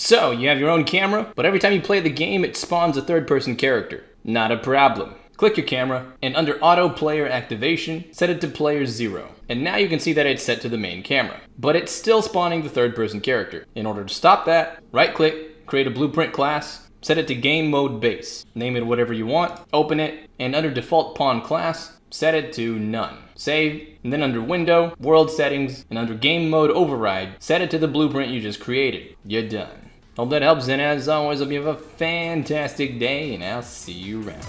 So, you have your own camera, but every time you play the game, it spawns a third person character. Not a problem. Click your camera, and under Auto Player Activation, set it to Player 0. And now you can see that it's set to the main camera. But it's still spawning the third person character. In order to stop that, right click, create a blueprint class, set it to Game Mode Base. Name it whatever you want, open it, and under Default Pawn Class, set it to None. Save, and then under Window, World Settings, and under Game Mode Override, set it to the blueprint you just created. You're done. Hope that helps, and as always, hope you have a fantastic day, and I'll see you around.